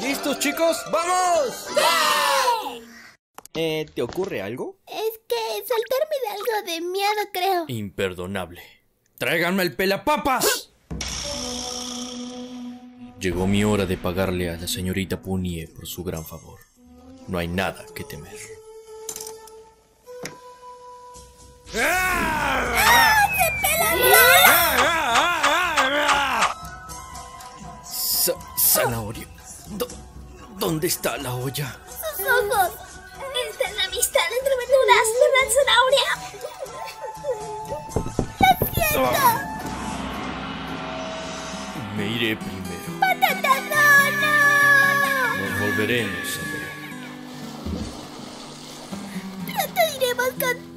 ¿Listos chicos? ¡Vamos! Eh, ¿Te ocurre algo? Es que saltarme de algo de miedo, creo. Imperdonable. ¡Tráiganme el pelapapas! Llegó mi hora de pagarle a la señorita Punie por su gran favor. No hay nada que temer. Zanahoria. ¿Dó- ¿Dónde está la olla? ¡Sus ojos! Está la amistad entre verduras, ¿verdad, zanahoria? Me iré primero. ¡Patata, no, no! Nos volveremos a ver. Pronto iremos con